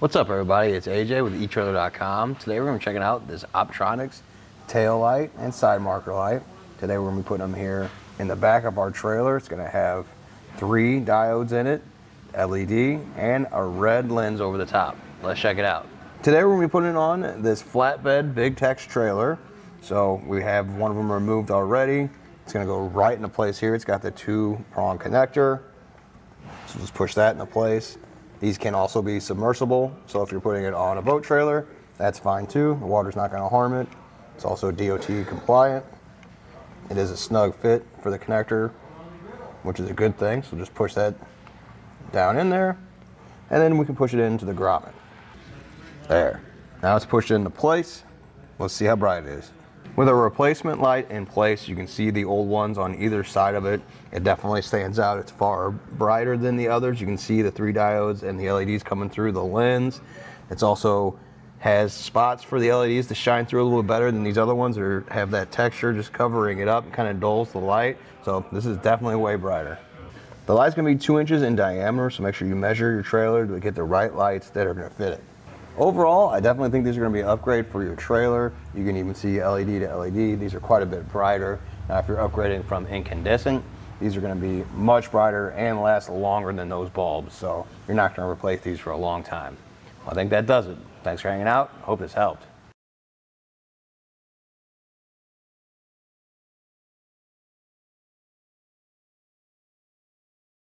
What's up everybody, it's AJ with eTrailer.com. Today we're going to be checking out this Optronics tail light and side marker light. Today we're going to be putting them here in the back of our trailer. It's going to have three diodes in it, LED, and a red lens over the top. Let's check it out. Today we're going to be putting on this flatbed Big Tex trailer. So we have one of them removed already. It's going to go right into place here. It's got the two prong connector. So just push that into place. These can also be submersible, so if you're putting it on a boat trailer, that's fine too. The water's not going to harm it. It's also DOT compliant. It is a snug fit for the connector, which is a good thing. So just push that down in there, and then we can push it into the grommet. There. Now it's pushed into place. Let's see how bright it is. With a replacement light in place, you can see the old ones on either side of it. It definitely stands out. It's far brighter than the others. You can see the three diodes and the LEDs coming through the lens. It's also has spots for the LEDs to shine through a little better than these other ones or have that texture just covering it up and kind of dulls the light. So this is definitely way brighter. The light's gonna be two inches in diameter, so make sure you measure your trailer to get the right lights that are gonna fit it. Overall, I definitely think these are going to be an upgrade for your trailer. You can even see LED to LED. These are quite a bit brighter. Now, if you're upgrading from incandescent, these are going to be much brighter and last longer than those bulbs. So you're not going to replace these for a long time. Well, I think that does it. Thanks for hanging out. Hope this helped.